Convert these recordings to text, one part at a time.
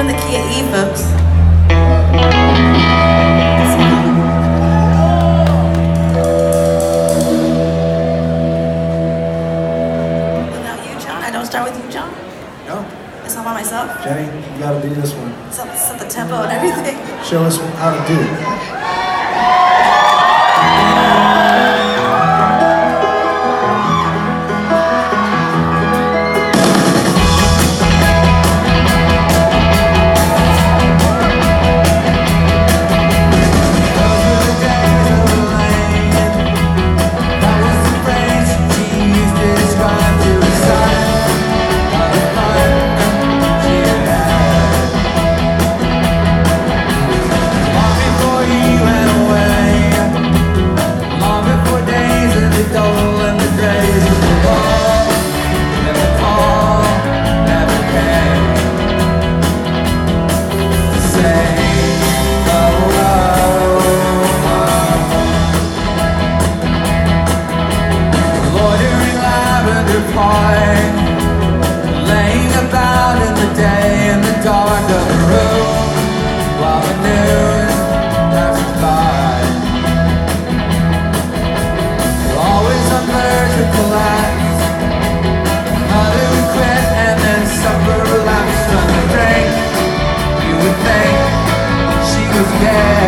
in the key of Without you, John, I don't start with you, John. No. It's all by myself. Jenny, you gotta do this one. It's set the tempo and everything. Show us how to do it. Yeah.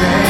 change.